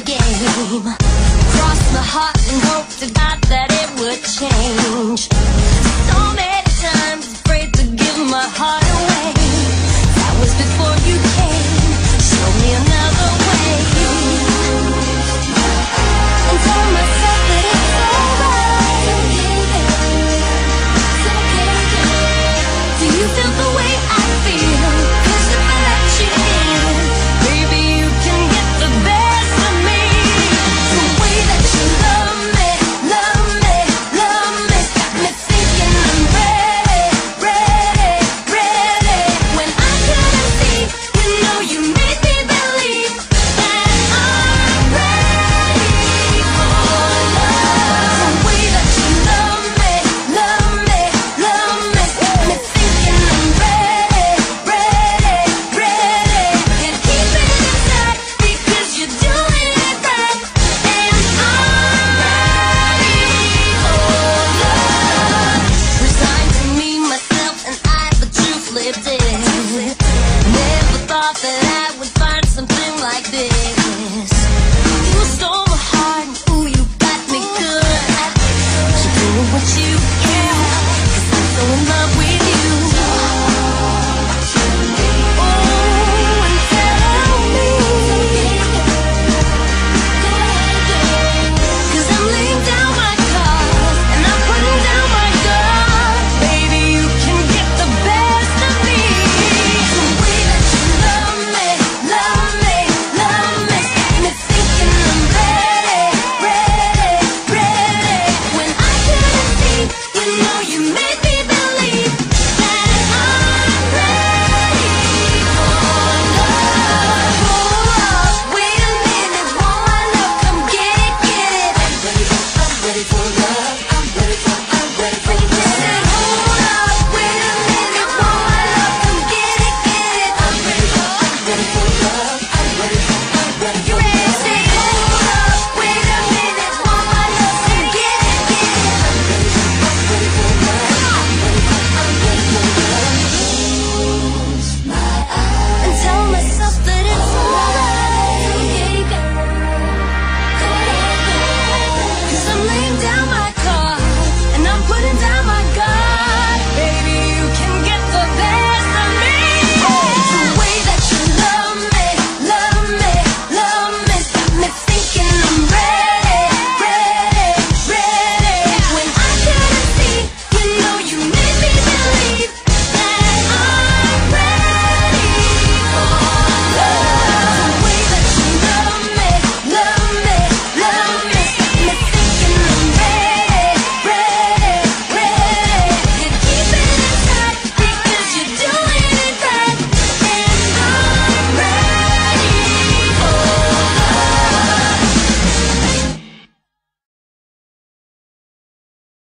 game. Crossed my heart and hoped to God that it would change.